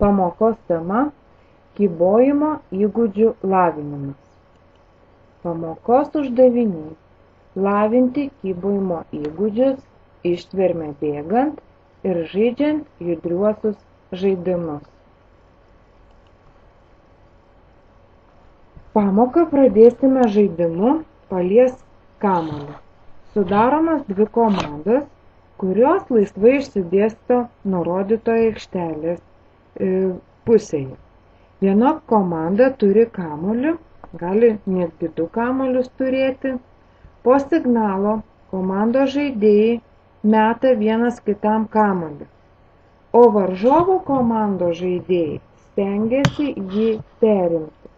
Pamokos tema – kybojimo įgūdžių lavinimas. Pamokos uždavinys – lavinti kybojimo įgūdžius ištvermę bėgant ir žaidžiant judriuosius žaidimus. Pamoką pradėsime žaidimu palies kamuolį. Sudaromas dvi komandos, kurios laisvai išsidėsto nurodytoje aikštelės pusėje. Viena komanda turi kamuolį, gali netgi du kamuolius turėti. Po signalo komandos žaidėjai meta vienas kitam kamuolį, o varžovų komandos žaidėjai stengiasi jį perimti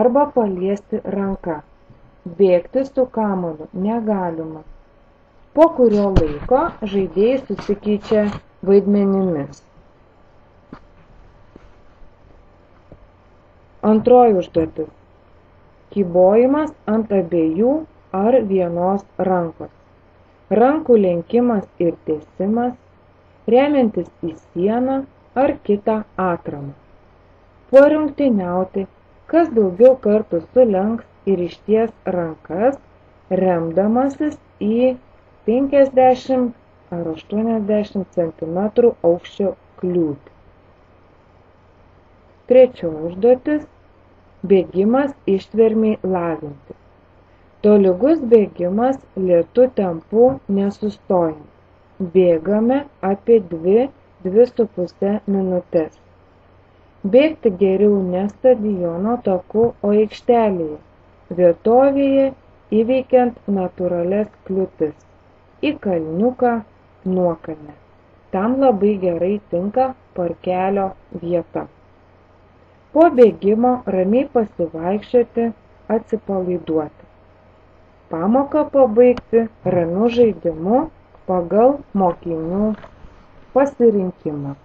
arba paliesti ranka. Bėgti su kamuoliu negalima. Po kurio laiko žaidėjai susikeičia vaidmenimis. Antroji užduotis. Kybojimas ant abiejų ar vienos rankos. Rankų lenkimas ir tiesimas, remiantis į sieną ar kitą atramą. Po rungtyniauti, kas daugiau kartų sulenks ir išties rankas, remdamasis į 50 ar 80 cm aukščio kliūtį. Trečioji užduotis – bėgimas ištvermiai lavinti. Tolygus bėgimas lėtų tempu nesustojant. Bėgame apie 2-2,5 minutės. Bėgti geriau ne stadiono taku, o aikštelėje, vietovėje įveikiant natūrales kliūtis į kalniuką nuokalnę. Tam labai gerai tinka parkelio vieta. Po bėgimo ramiai pasivaikščioti, atsipalaiduoti. Pamoką pabaigti ramiu žaidimu pagal mokinių pasirinkimą.